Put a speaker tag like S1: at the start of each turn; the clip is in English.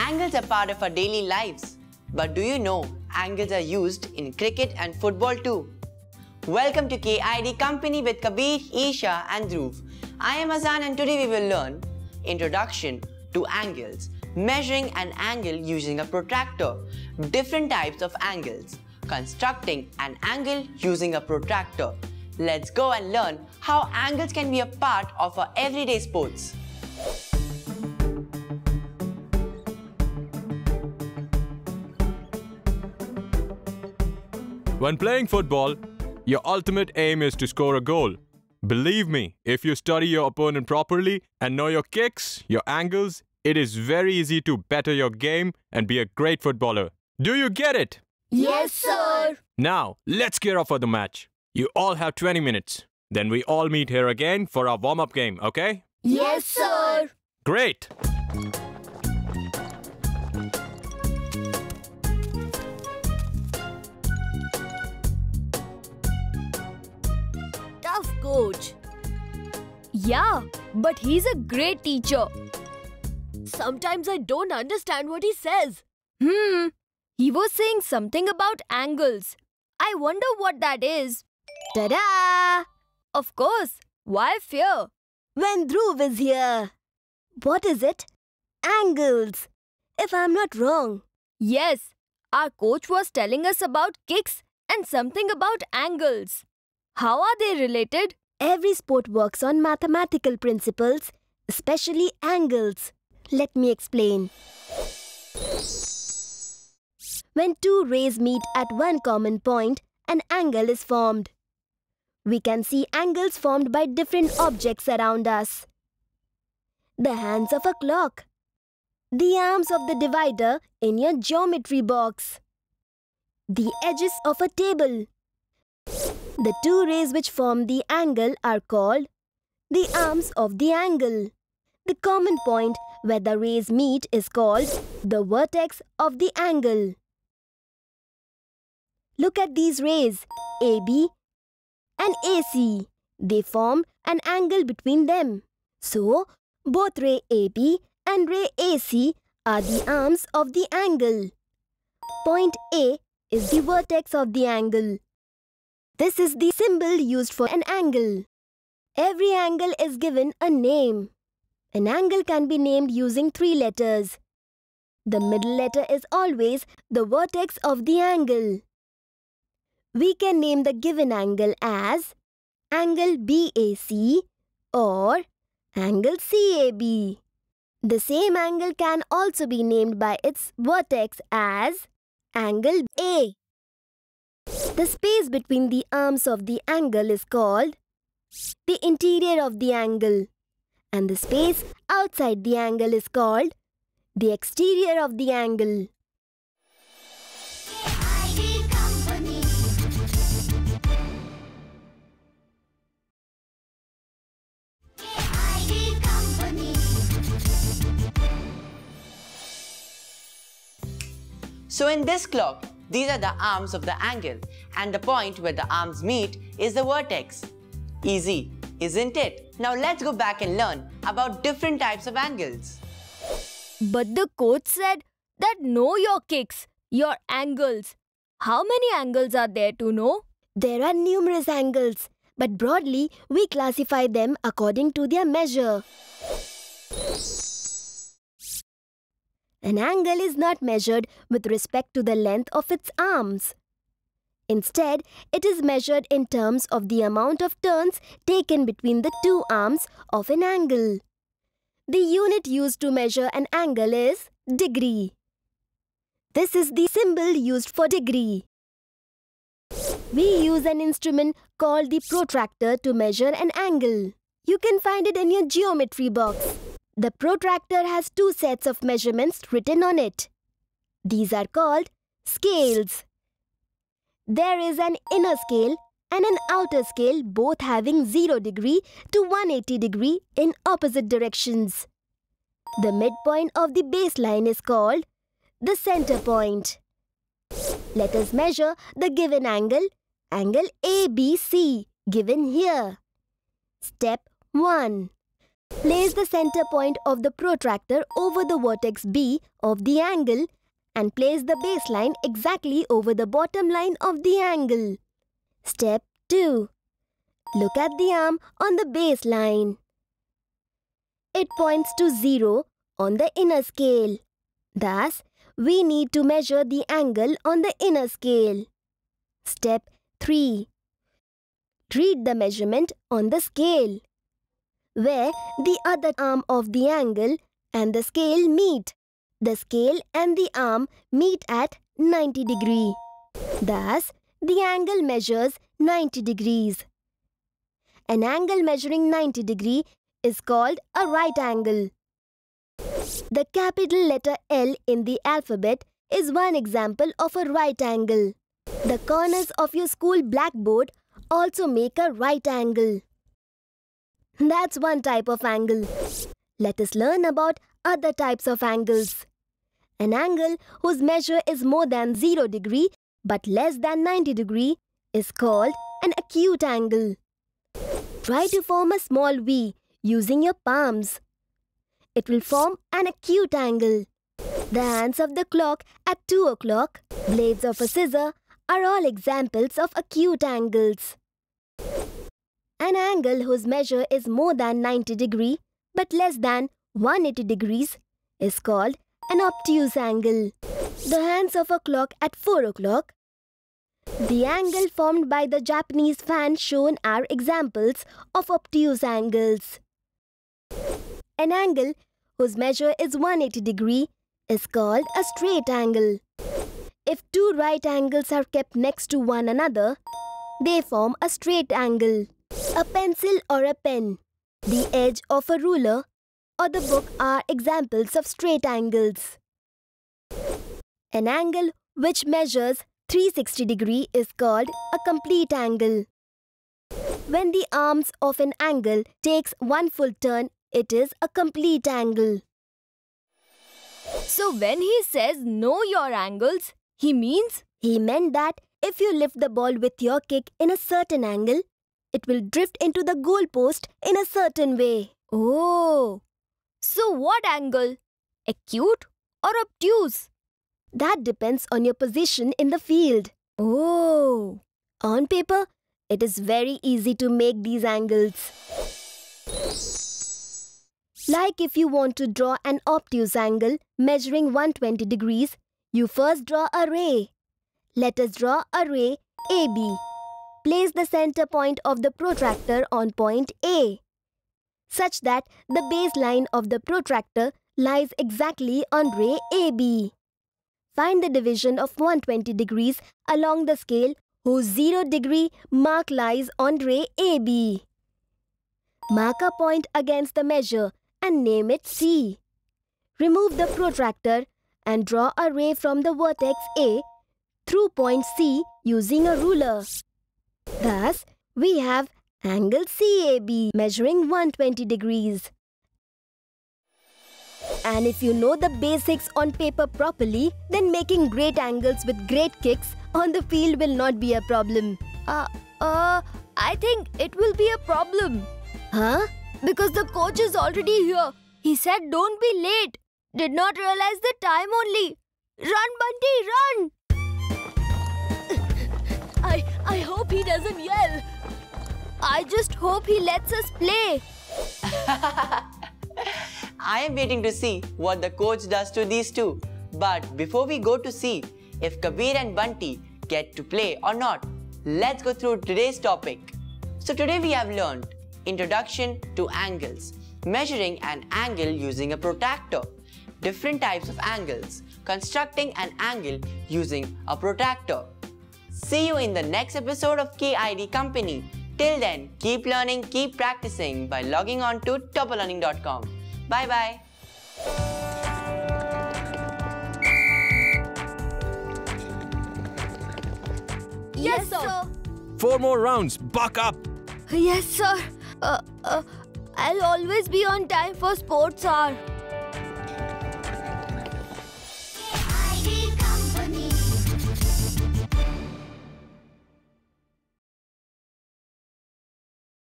S1: Angles are part of our daily lives. But do you know angles are used in cricket and football too? Welcome to KID Company with Kabir, Isha and Dhruv. I am Azan and today we will learn Introduction to Angles, measuring an angle using a protractor, different types of angles, constructing an angle using a protractor. Let's go and learn how angles can be a part of our everyday sports.
S2: When playing football, your ultimate aim is to score a goal. Believe me, if you study your opponent properly and know your kicks, your angles, it is very easy to better your game and be a great footballer. Do you get it?
S3: Yes, sir.
S2: Now, let's gear up for the match. You all have 20 minutes. Then we all meet here again for our warm-up game, okay?
S3: Yes, sir.
S2: Great!
S3: Coach.
S4: Yeah, but he's a great teacher.
S3: Sometimes I don't understand what he says.
S4: Hmm, he was saying something about angles. I wonder what that is.
S3: Ta-da!
S4: Of course, why fear?
S3: When Dhruv is here. What is it? Angles. If I'm not wrong.
S4: Yes, our coach was telling us about kicks and something about angles. How are they related?
S3: Every sport works on mathematical principles, especially angles. Let me explain. When two rays meet at one common point, an angle is formed. We can see angles formed by different objects around us. The hands of a clock. The arms of the divider in your geometry box. The edges of a table. The two rays which form the angle are called the arms of the angle. The common point where the rays meet is called the vertex of the angle. Look at these rays, AB and AC. They form an angle between them. So, both ray AB and ray AC are the arms of the angle. Point A is the vertex of the angle. This is the symbol used for an angle. Every angle is given a name. An angle can be named using three letters. The middle letter is always the vertex of the angle. We can name the given angle as angle BAC or angle CAB. The same angle can also be named by its vertex as angle A. The space between the arms of the angle is called the interior of the angle and the space outside the angle is called the exterior of the angle.
S1: So in this clock, these are the arms of the angle and the point where the arms meet is the vertex. Easy, isn't it? Now let's go back and learn about different types of angles.
S4: But the coach said that know your kicks, your angles. How many angles are there to know?
S3: There are numerous angles, but broadly we classify them according to their measure. An angle is not measured with respect to the length of its arms. Instead, it is measured in terms of the amount of turns taken between the two arms of an angle. The unit used to measure an angle is degree. This is the symbol used for degree. We use an instrument called the protractor to measure an angle. You can find it in your geometry box. The protractor has two sets of measurements written on it. These are called scales. There is an inner scale and an outer scale both having 0 degree to 180 degree in opposite directions. The midpoint of the baseline is called the center point. Let us measure the given angle, angle ABC, given here. Step 1. Place the center point of the protractor over the vertex B of the angle and place the baseline exactly over the bottom line of the angle. Step 2. Look at the arm on the baseline. It points to 0 on the inner scale. Thus, we need to measure the angle on the inner scale. Step 3. Read the measurement on the scale, where the other arm of the angle and the scale meet. The scale and the arm meet at 90 degree. Thus, the angle measures 90 degrees. An angle measuring 90 degree is called a right angle. The capital letter L in the alphabet is one example of a right angle. The corners of your school blackboard also make a right angle. That's one type of angle. Let us learn about other types of angles. An angle whose measure is more than 0 degree but less than 90 degree is called an acute angle. Try to form a small V using your palms. It will form an acute angle. The hands of the clock at 2 o'clock, blades of a scissor are all examples of acute angles. An angle whose measure is more than 90 degree but less than 180 degrees is called an obtuse angle. The hands of a clock at 4 o'clock. The angle formed by the Japanese fan shown are examples of obtuse angles. An angle whose measure is 180 degree is called a straight angle. If two right angles are kept next to one another, they form a straight angle. A pencil or a pen, the edge of a ruler or the book are examples of straight angles. An angle which measures 360 degree is called a complete angle. When the arms of an angle takes one full turn, it is a complete angle.
S4: So when he says know your angles, he means
S3: He meant that if you lift the ball with your kick in a certain angle, it will drift into the goalpost in a certain way.
S4: oh. So what angle? Acute or obtuse?
S3: That depends on your position in the field.
S4: Oh.
S3: On paper, it is very easy to make these angles. Like if you want to draw an obtuse angle measuring 120 degrees, you first draw a ray. Let us draw a ray AB. Place the center point of the protractor on point A, such that the baseline of the protractor lies exactly on ray AB. Find the division of 120 degrees along the scale whose 0 degree mark lies on ray AB. Mark a point against the measure and name it C. Remove the protractor and draw a ray from the vertex A through point C using a ruler. Thus, we have angle CAB measuring 120 degrees. And if you know the basics on paper properly, then making great angles with great kicks on the field will not be a problem.
S4: Uh, uh, I think it will be a problem.
S3: Huh?
S4: Because the coach is already here. He said don't be late. Did not realize the time only. Run, Bunty, run! I, hope he doesn't yell. I just hope he lets us play.
S1: I am waiting to see what the coach does to these two. But before we go to see if Kabir and Bunty get to play or not, let's go through today's topic. So today we have learned Introduction to Angles, measuring an angle using a protractor, different types of angles, constructing an angle using a protractor. See you in the next episode of KID Company. Till then, keep learning, keep practicing by logging on to topperlearning.com. Bye bye.
S4: Yes, sir.
S2: Four more rounds. Buck up.
S4: Yes, sir. Uh, uh, I'll always be on time for sports hour.